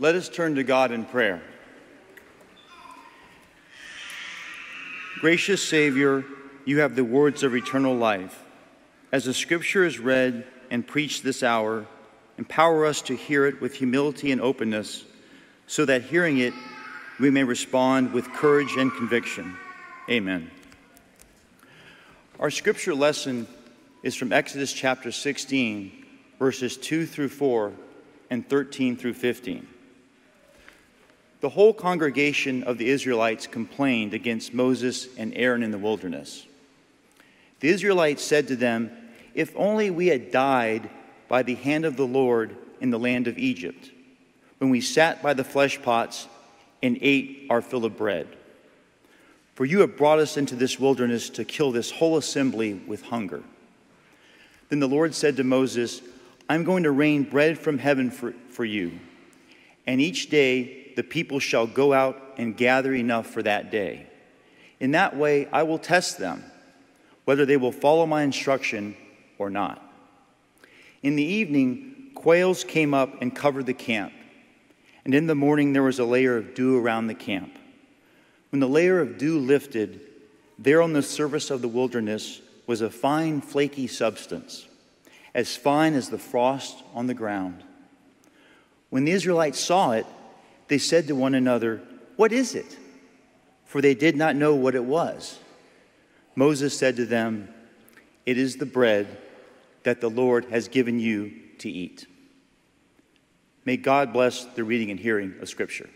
Let us turn to God in prayer. Gracious Savior, you have the words of eternal life. As the scripture is read and preached this hour, empower us to hear it with humility and openness, so that hearing it, we may respond with courage and conviction. Amen. Our scripture lesson is from Exodus chapter 16, verses 2 through 4 and 13 through 15. The whole congregation of the Israelites complained against Moses and Aaron in the wilderness. The Israelites said to them, If only we had died by the hand of the Lord in the land of Egypt, when we sat by the flesh pots and ate our fill of bread. For you have brought us into this wilderness to kill this whole assembly with hunger. Then the Lord said to Moses, I'm going to rain bread from heaven for, for you, and each day the people shall go out and gather enough for that day. In that way, I will test them, whether they will follow my instruction or not. In the evening, quails came up and covered the camp, and in the morning there was a layer of dew around the camp. When the layer of dew lifted, there on the surface of the wilderness was a fine, flaky substance as fine as the frost on the ground. When the Israelites saw it, they said to one another, What is it? For they did not know what it was. Moses said to them, It is the bread that the Lord has given you to eat. May God bless the reading and hearing of Scripture.